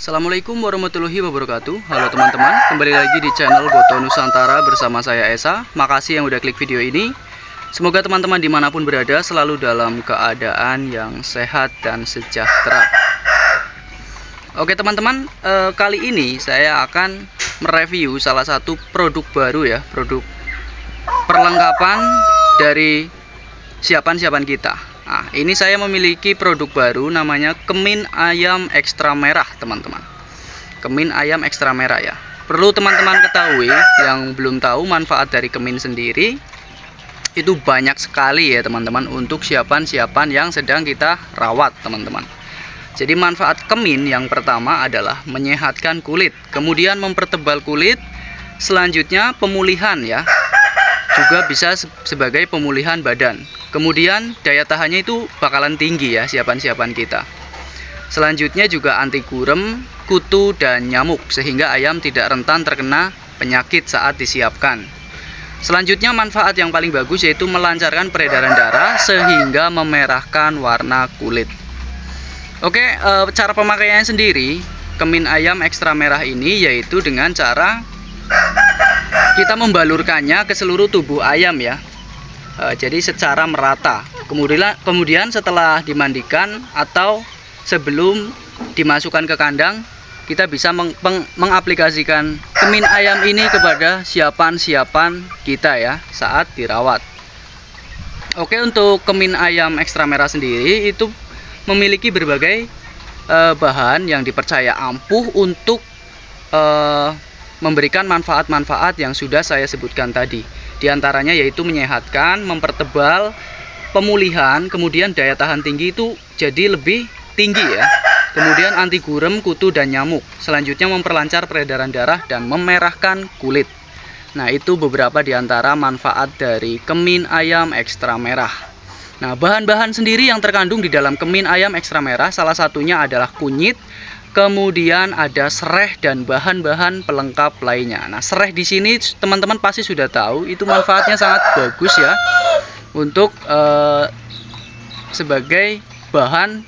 Assalamualaikum warahmatullahi wabarakatuh. Halo teman-teman, kembali lagi di channel Boto Nusantara bersama saya Esa. Makasih yang udah klik video ini. Semoga teman-teman di mana pun berada selalu dalam keadaan yang sehat dan sejahtera. Oke teman-teman, eh, kali ini saya akan mereview salah satu produk baru ya Produk perlengkapan dari siapan-siapan kita Nah, ini saya memiliki produk baru namanya kemin ayam ekstra merah, teman-teman. Kemin ayam ekstra merah ya. Perlu teman-teman ketahui yang belum tahu manfaat dari kemin sendiri itu banyak sekali ya, teman-teman, untuk siapan-siapan yang sedang kita rawat, teman-teman. Jadi manfaat kemin yang pertama adalah menyehatkan kulit, kemudian mempertebal kulit, selanjutnya pemulihan ya juga bisa sebagai pemulihan badan. Kemudian daya tahannya itu bakalan tinggi ya siapan-siapan kita. Selanjutnya juga anti gurem, kutu dan nyamuk sehingga ayam tidak rentan terkena penyakit saat disiapkan. Selanjutnya manfaat yang paling bagus yaitu melancarkan peredaran darah sehingga memerahkan warna kulit. Oke, e, cara pemakaiannya sendiri, kemin ayam ekstra merah ini yaitu dengan cara kita membalurkannya ke seluruh tubuh ayam ya e, jadi secara merata kemudian kemudian setelah dimandikan atau sebelum dimasukkan ke kandang kita bisa meng meng mengaplikasikan kemin ayam ini kepada siapan-siapan kita ya saat dirawat oke untuk kemin ayam ekstra merah sendiri itu memiliki berbagai e, bahan yang dipercaya ampuh untuk e, memberikan manfaat-manfaat yang sudah saya sebutkan tadi. Di antaranya yaitu menyehatkan, mempertebal, pemulihan, kemudian daya tahan tinggi itu jadi lebih tinggi ya. Kemudian anti gurem, kutu dan nyamuk. Selanjutnya memperlancar peredaran darah dan memerahkan kulit. Nah, itu beberapa di antara manfaat dari kemin ayam ekstra merah. Nah, bahan-bahan sendiri yang terkandung di dalam kemin ayam ekstra merah salah satunya adalah kunyit, Kemudian ada sereh dan bahan-bahan pelengkap lainnya. Nah, sereh di sini teman-teman pasti sudah tahu itu manfaatnya sangat bagus ya untuk eh, sebagai bahan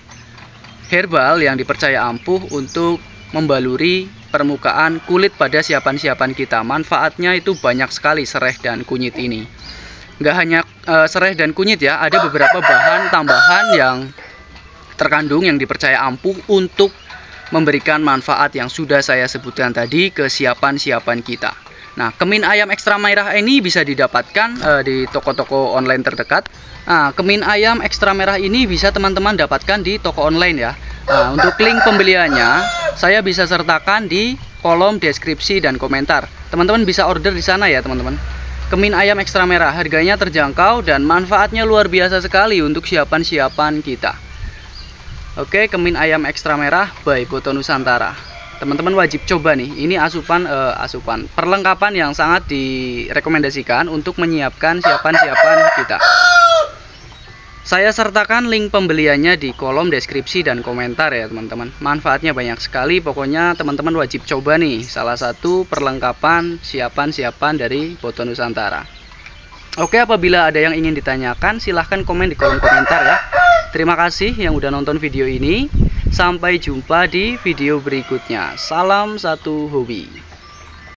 herbal yang dipercaya ampuh untuk membaluri permukaan kulit pada siapan-siapan kita. Manfaatnya itu banyak sekali sereh dan kunyit ini. Nggak hanya e, sereh dan kunyit ya, ada beberapa bahan tambahan yang terkandung yang dipercaya ampuh untuk memberikan manfaat yang sudah saya sebutkan tadi ke siapan-siapan kita. Nah, kemin ayam ekstra merah ini bisa didapatkan uh, di toko-toko online terdekat. Nah, kemin ayam ekstra merah ini bisa teman-teman dapatkan di toko online ya. Nah, untuk link pembeliannya saya bisa sertakan di kolom deskripsi dan komentar. Teman-teman bisa order di sana ya, teman-teman. Kemin ayam ekstra merah harganya terjangkau dan manfaatnya luar biasa sekali untuk siapan-siapan kita. Oke, kemin ayam ekstra merah by Boto Nusantara. Teman-teman wajib coba nih. Ini asupan uh, asupan perlengkapan yang sangat direkomendasikan untuk menyiapkan siapan-siapan kita. Saya sertakan link pembeliannya di kolom deskripsi dan komentar ya teman-teman. Manfaatnya banyak sekali. Pokoknya teman-teman wajib coba nih salah satu perlengkapan siapan-siapan dari Boto Nusantara. Oke, apabila ada yang ingin ditanyakan silahkan komen di kolom komentar ya. Terima kasih yang udah nonton video ini. Sampai jumpa di video berikutnya. Salam satu hobi.